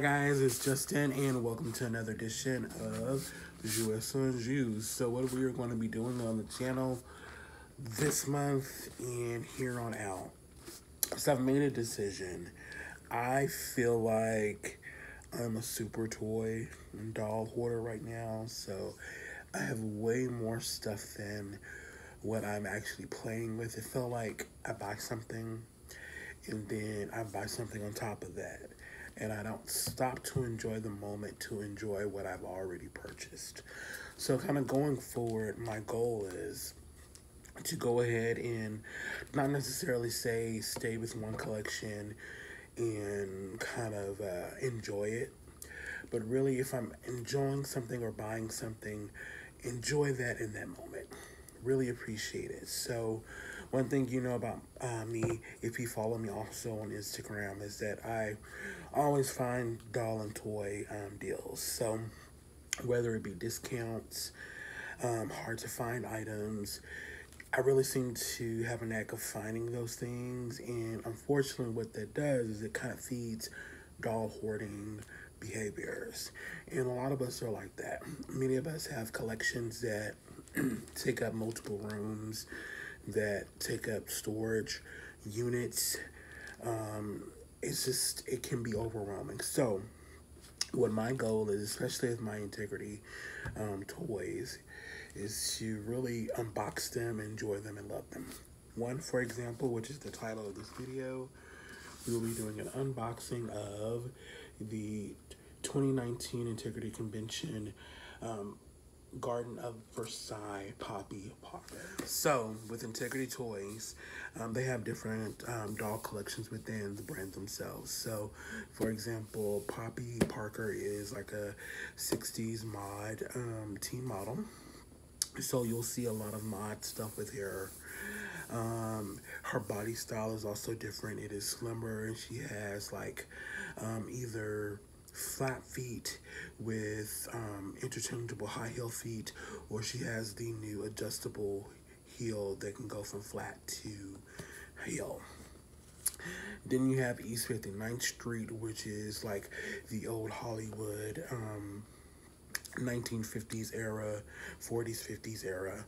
guys, it's Justin, and welcome to another edition of Jouets en Jeu. So, what we are going to be doing on the channel this month and here on out. So, I've made a decision. I feel like I'm a super toy and doll hoarder right now, so I have way more stuff than what I'm actually playing with. It felt like I buy something and then I buy something on top of that and I don't stop to enjoy the moment to enjoy what I've already purchased. So, kind of going forward, my goal is to go ahead and not necessarily say stay with one collection and kind of uh, enjoy it, but really, if I'm enjoying something or buying something, enjoy that in that moment. Really appreciate it. So, one thing you know about uh, me, if you follow me also on Instagram, is that I always find doll and toy um, deals. So whether it be discounts, um, hard to find items, I really seem to have a knack of finding those things. And unfortunately, what that does is it kind of feeds doll hoarding behaviors. And a lot of us are like that. Many of us have collections that take up multiple rooms that take up storage units. Um, it's just, it can be overwhelming. So, what my goal is, especially with my integrity um, toys, is to really unbox them, enjoy them, and love them. One, for example, which is the title of this video, we will be doing an unboxing of the 2019 Integrity Convention um, Garden of Versailles Poppy Parker. So, with Integrity Toys, um, they have different um, doll collections within the brand themselves. So, for example, Poppy Parker is like a 60s mod um, teen model. So, you'll see a lot of mod stuff with her. Um, her body style is also different. It is slimmer and she has like um, either flat feet with um, interchangeable high heel feet, or she has the new adjustable heel that can go from flat to heel. Then you have East 59th Street, which is like the old Hollywood um, 1950s era, 40s, 50s era.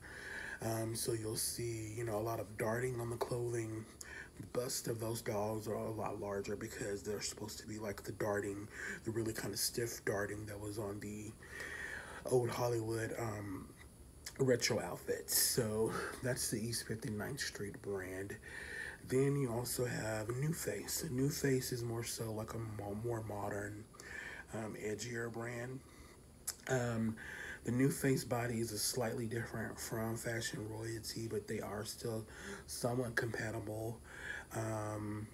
Um, so you'll see, you know, a lot of darting on the clothing, bust of those dolls are a lot larger because they're supposed to be like the darting, the really kind of stiff darting that was on the old Hollywood um, retro outfits. So that's the East 59th Street brand. Then you also have New Face. New Face is more so like a more modern, um, edgier brand. Um, the NuFace body is a slightly different from Fashion Royalty, but they are still somewhat compatible. Um,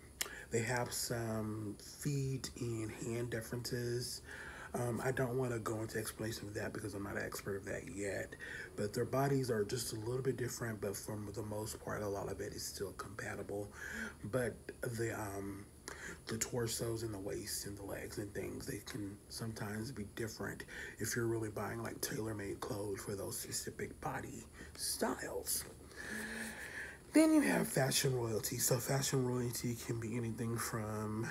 they have some feet and hand differences. Um, I don't want to go into explanation of that because I'm not an expert of that yet. But their bodies are just a little bit different, but for the most part, a lot of it is still compatible. But the um, the torsos and the waist and the legs and things, they can sometimes be different if you're really buying like tailor-made clothes for those specific body styles. Then you have fashion royalty. So fashion royalty can be anything from,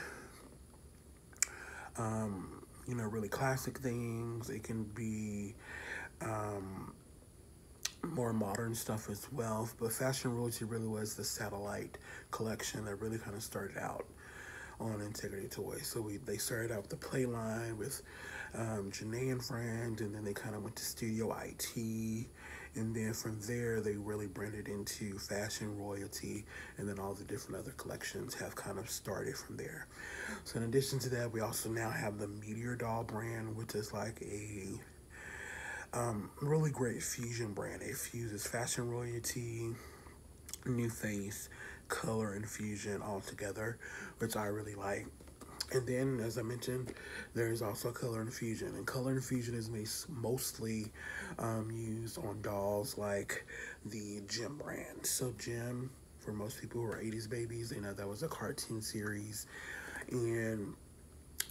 um, you know, really classic things. It can be um, more modern stuff as well. But fashion royalty really was the satellite collection that really kind of started out on Integrity Toys. So we they started out the play line with um, Janae and Friends, and then they kind of went to Studio IT and then from there, they really branded into fashion royalty, and then all the different other collections have kind of started from there. So in addition to that, we also now have the Meteor Doll brand, which is like a um, really great fusion brand. It fuses fashion royalty, NuFace, color, infusion fusion all together, which I really like. And then, as I mentioned, there's also color infusion. And color infusion is mostly um, used on dolls like the Jem brand. So Jem, for most people who are 80s babies, they know that was a cartoon series. And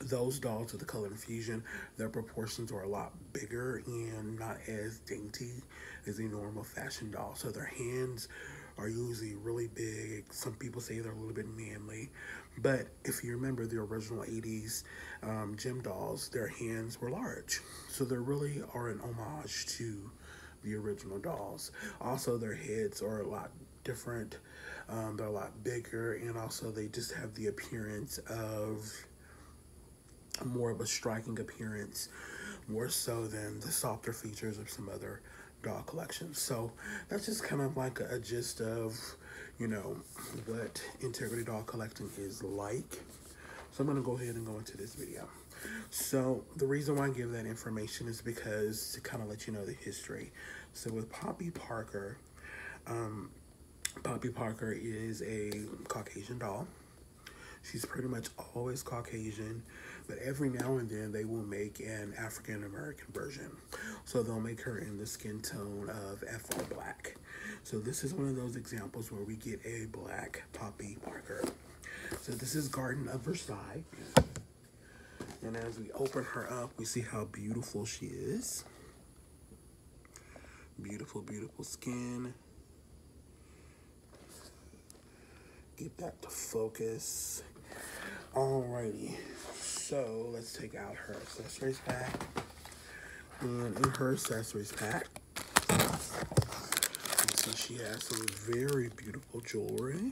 those dolls with the color infusion, their proportions are a lot bigger and not as dainty as a normal fashion doll. So their hands are usually really big. Some people say they're a little bit manly. But if you remember the original 80s um, Jem dolls, their hands were large. So they really are an homage to the original dolls. Also, their heads are a lot different. Um, they're a lot bigger, and also they just have the appearance of more of a striking appearance, more so than the softer features of some other doll collection. So that's just kind of like a, gist of, you know, what Integrity Doll Collecting is like. So I'm going to go ahead and go into this video. So the reason why I give that information is because to kind of let you know the history. So with Poppy Parker, um, Poppy Parker is a Caucasian doll. She's pretty much always Caucasian, but every now and then they will make an African American version. So they'll make her in the skin tone of FR Black. So this is one of those examples where we get a black Poppy Parker. So this is Garden of Versailles. And as we open her up, we see how beautiful she is. Beautiful, beautiful skin. Get that to focus. Alrighty, so let's take out her accessories pack. And in her accessories pack, you see she has some very beautiful jewelry.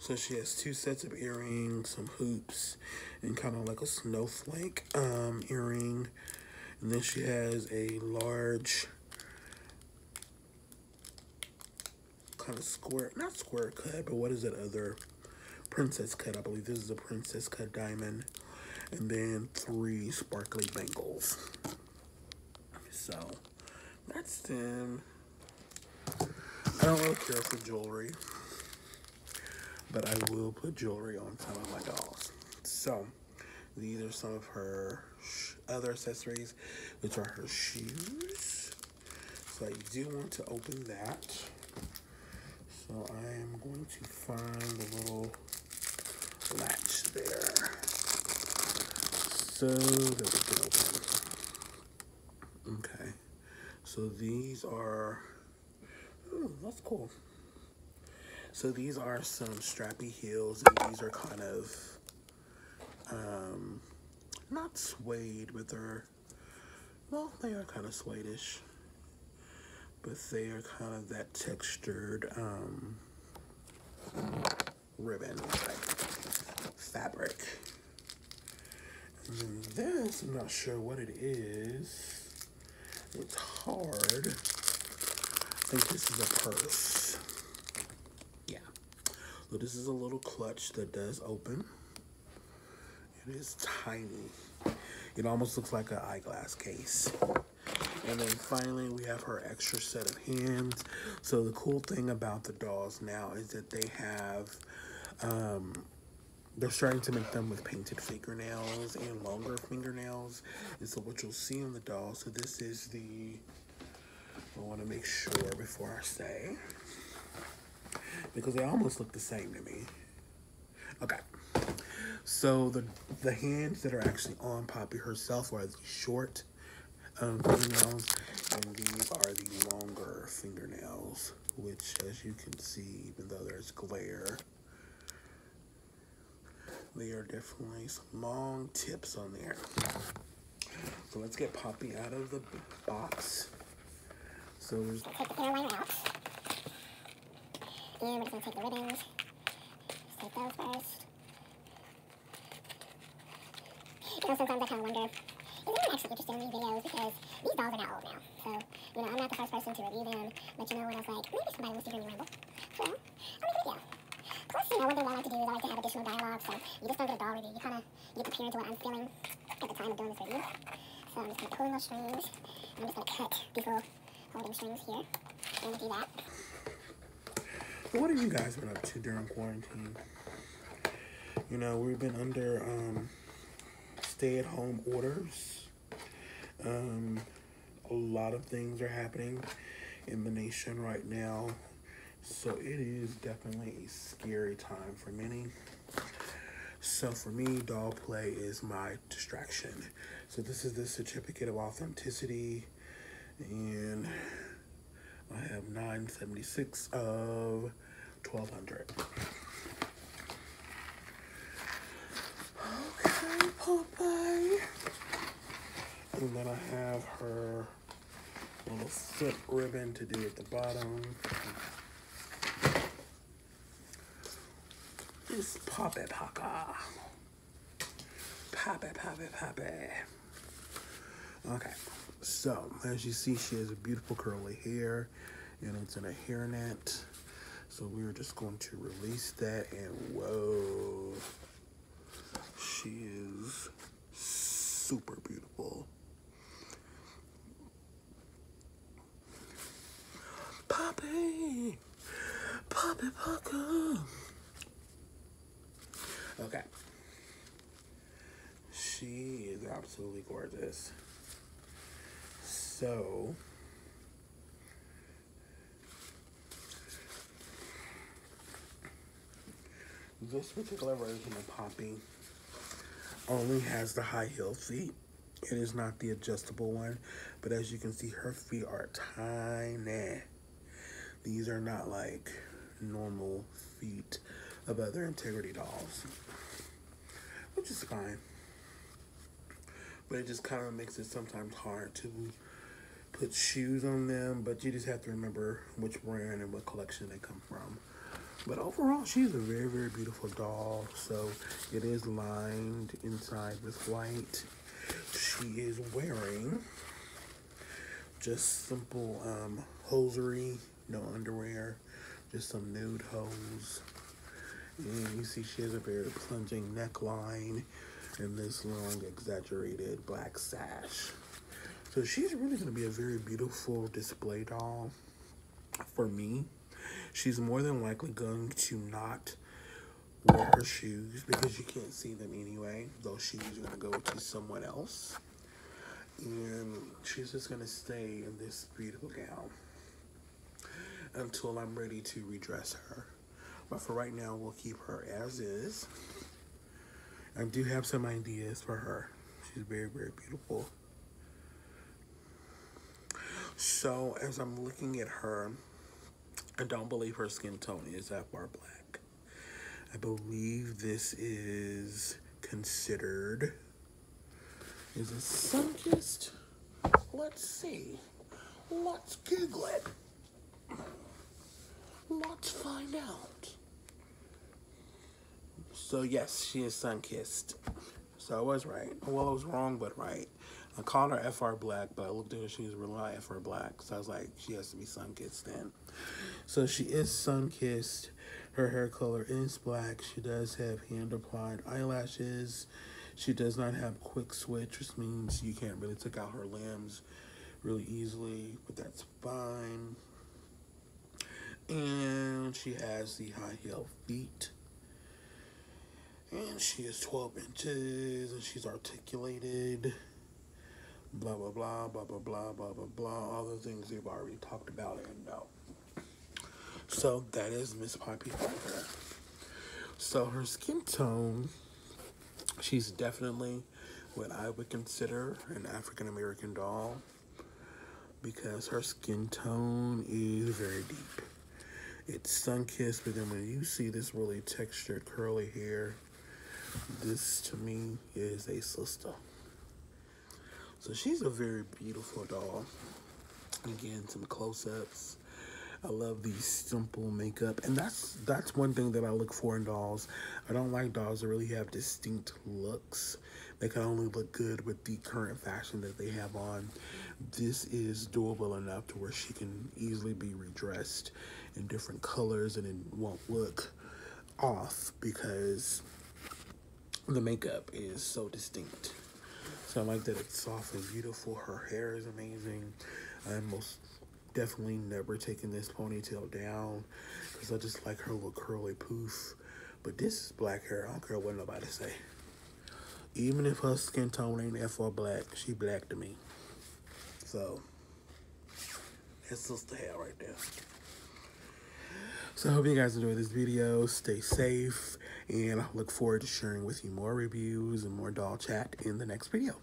So she has two sets of earrings, some hoops, and kind of like a snowflake um, earring. And then she has a large kind of square, not square cut, but what is that other princess cut? I believe this is a princess cut diamond. And then three sparkly bangles. So that's them. I don't really care for jewelry, but I will put jewelry on some of my dolls. So these are some of her other accessories, which are her shoes. So I do want to open that. So I am going to find the little latch there. So that we can open. Okay. So these are, oh, that's cool. So these are some strappy heels, and these are kind of, um, not suede, but they're, well, they are kind of suede-ish but they are kind of that textured um, ribbon type fabric. And then this, I'm not sure what it is. It's hard. I think this is a purse. Yeah. So this is a little clutch that does open. It is tiny. It almost looks like an eyeglass case. And then finally, we have her extra set of hands. So the cool thing about the dolls now is that they have, um, they're starting to make them with painted fingernails and longer fingernails. And so what you'll see on the doll, so this is the, I want to make sure before I say, because they almost look the same to me. Okay. So the the hands that are actually on Poppy herself are the short um, fingernails, and these are the longer fingernails, which, as you can see, even though there's glare, they are definitely some long tips on there. So let's get Poppy out of the box. So we're gonna take the inner liner out. And we're just gonna take the ribbons. Just take those first. You know, sometimes I kind of wonder is anyone actually interested in these videos because these dolls are not old now. So, you know, I'm not the first person to review them, But you know when I was like, maybe somebody wants to hear me ramble. So, I'll make a video. Plus, you know, one thing I like to do is I like to have additional dialogue, so you just don't get a doll review. You kind of get to peer into what I'm feeling at the time of doing this review. So I'm just going to pull those strings, I'm just going to cut these little holding strings here, and do that. What have you guys been up to during quarantine? You know, we've been under um, stay-at-home orders. Um, a lot of things are happening in the nation right now. So it is definitely a scary time for many. So for me, doll play is my distraction. So this is the certificate of authenticity. And I have 976 of 1200. Okay, Popeye. And then I have her little foot ribbon to do at the bottom. It's Poppy Paka. Poppy, Poppy, Poppy. Okay, so as you see, she has a beautiful curly hair and it's in a hairnet. So we're just going to release that and whoa, she is super beautiful. Poppy, Poppy Pucker. Okay. She is absolutely gorgeous. So, this particular version of Poppy only has the high heel feet. It is not the adjustable one, but as you can see, her feet are tiny. These are not like normal feet of other integrity dolls, which is fine. But it just kind of makes it sometimes hard to put shoes on them, but you just have to remember which brand and what collection they come from. But overall, she's a very, very beautiful doll. So it is lined inside with white. She is wearing just simple um, hosiery, no underwear, just some nude hose. And you see she has a very plunging neckline and this long exaggerated black sash. So she's really going to be a very beautiful display doll for me. She's more than likely going to not wear her shoes because you can't see them anyway. Those shoes are going to go to someone else. And she's just going to stay in this beautiful gown until I'm ready to redress her. But for right now, we'll keep her as is. I do have some ideas for her. She's very, very beautiful. So as I'm looking at her, I don't believe her skin tone is that FR black. I believe this is considered, is it sun-kissed? Let's see. Let's Google it. Let's find out. So yes, she is sun-kissed. So I was right. Well, I was wrong, but right. I called her FR Black, but I looked at her, she was really FR Black. So I was like, she has to be sun-kissed then. So she is sun-kissed. Her hair color is black. She does have hand-applied eyelashes. She does not have quick switch, which means you can't really take out her limbs really easily, but that's fine. And she has the high heel feet. And she is 12 inches and she's articulated. Blah, blah, blah, blah, blah, blah, blah, blah, blah. All the things we've already talked about and know. So that is Miss Poppy. So her skin tone, she's definitely what I would consider an African American doll because her skin tone is very deep. It's sun kissed, but then when you see this really textured curly hair, this to me is a sister. So she's a very beautiful doll. Again, some close-ups. I love these simple makeup, and that's that's one thing that I look for in dolls. I don't like dolls that really have distinct looks. They can only look good with the current fashion that they have on. This is doable enough to where she can easily be redressed in different colors, and it won't look off because the makeup is so distinct. So I like that it's soft and beautiful. Her hair is amazing. I'm most definitely never taking this ponytail down because I just like her little curly poof. But this is black hair. I don't care what nobody say. Even if her skin tone ain't FR black, she black to me. So that's sister hair right there. So I hope you guys enjoyed this video. Stay safe. And I look forward to sharing with you more reviews and more doll chat in the next video.